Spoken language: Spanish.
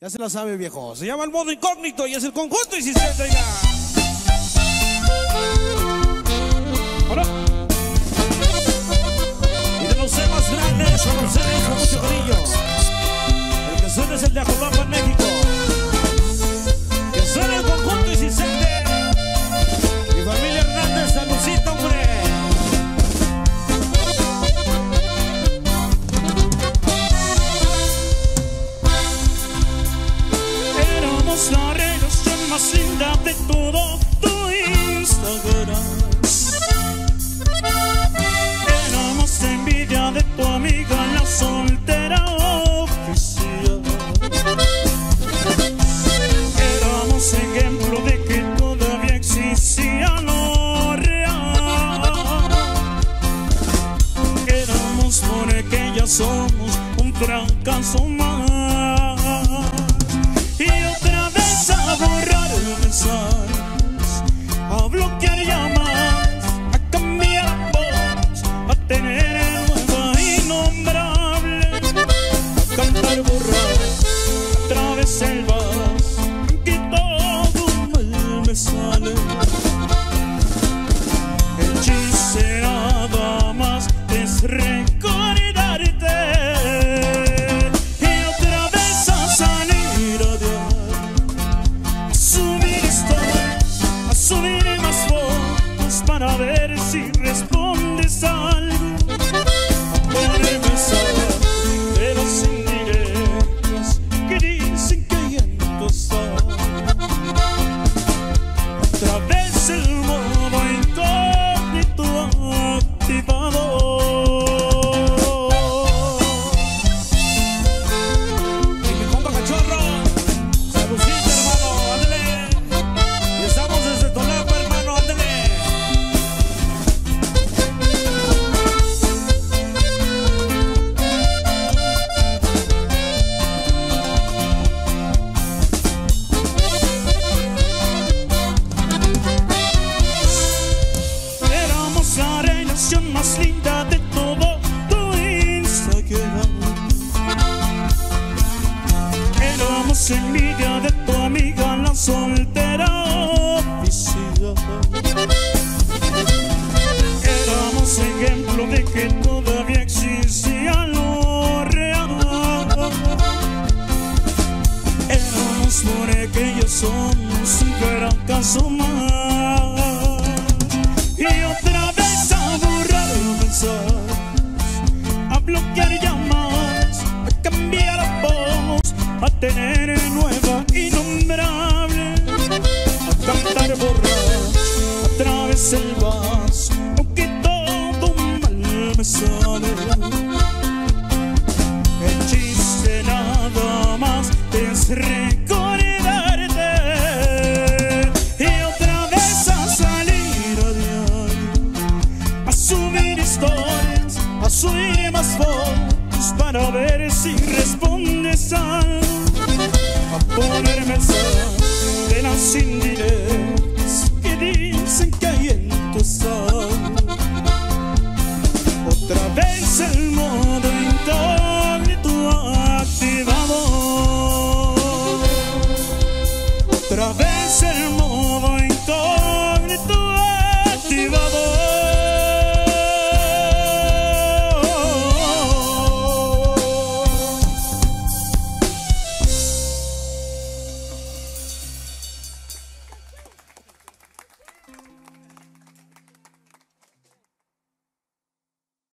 Ya se la sabe, viejo. Se llama el modo incógnito y es el conjunto y si se. La relación más linda de todo tu Instagram. Éramos envidia de tu amiga, la soltera oficial. Éramos ejemplo de que todavía existía lo real. Éramos por que ya somos un fracaso más. Envidia de tu amiga, la soltera. Éramos ejemplo de que todavía existía lo real. Éramos por aquellos somos un fracaso más. A tener nueva innombrable, a cantar borrar a través el vaso, aunque todo mal me sale. El chiste nada más es recordarte. Y otra vez a salir a diario, a subir historias, a subir más fotos para ver si respondes a, a ponerme el sol de las indirectas que dicen que hay en tu sal. Otra vez el modo intacto activado. Otra vez el modo